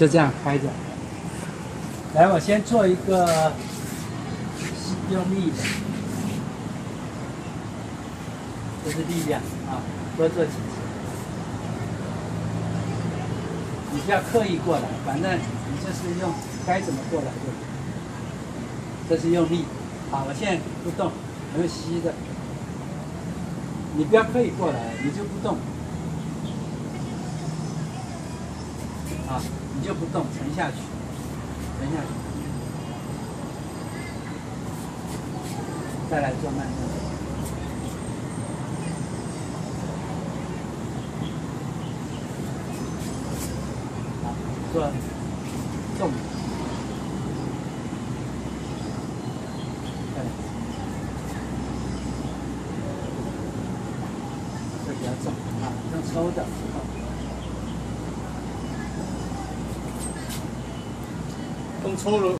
就这样开着。来，我先做一个用力的，这是力量啊，多做几次。你不要刻意过来，反正你就是用该怎么过来就。这是用力，好，我现在不动，我用吸的。你不要刻意过来，你就不动。啊，你就不动，沉下去，沉下去，再来做慢动作。好，做重。再来，这比较重啊，用抽的。弄错了。